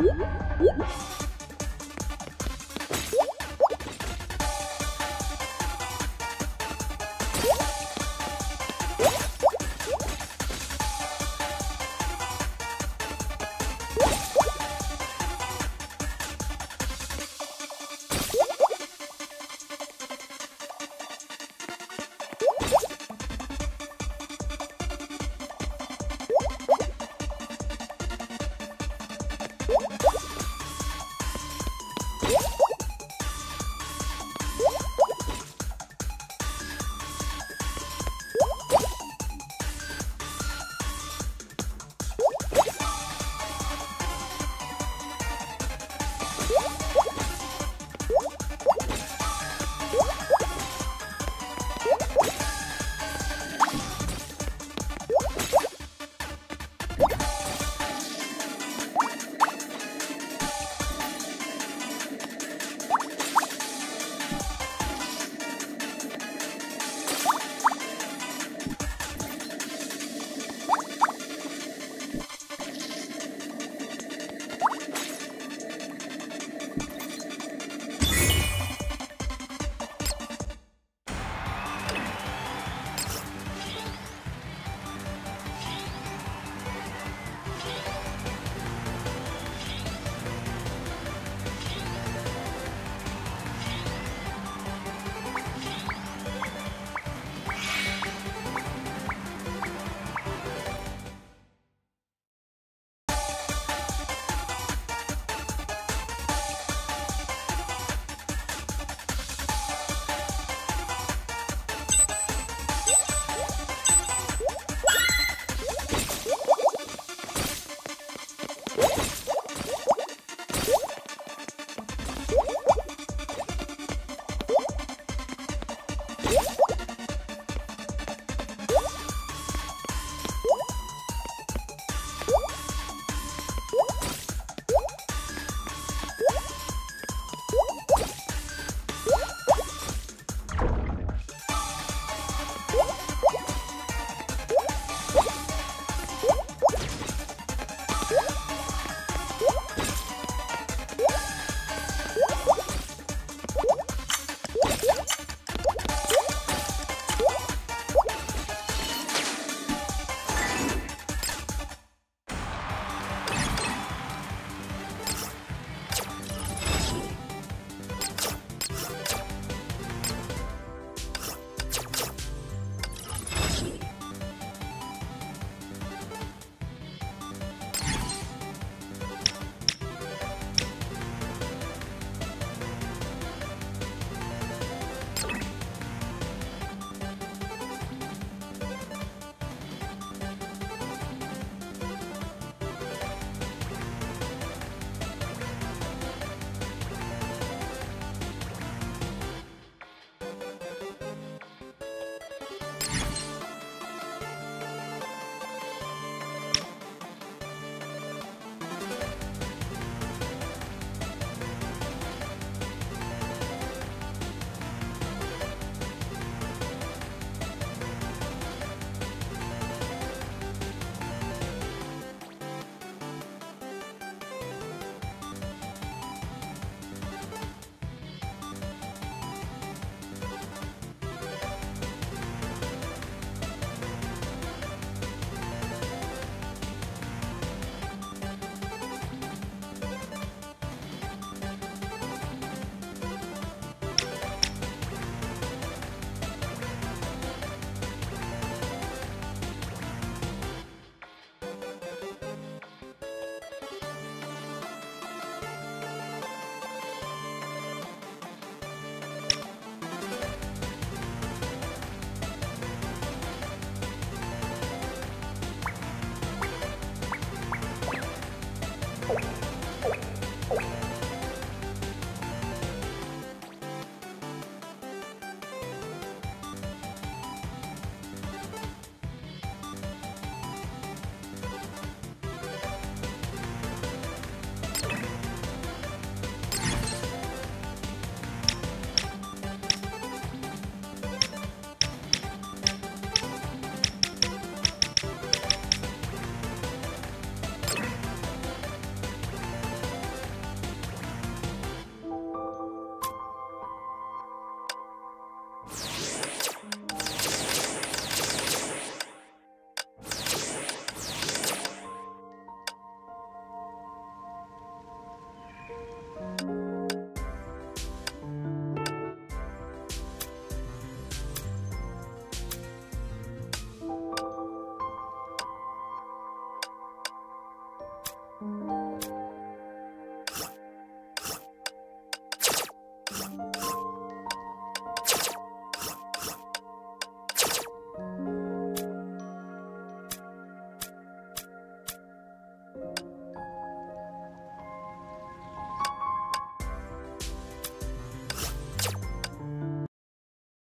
Oops.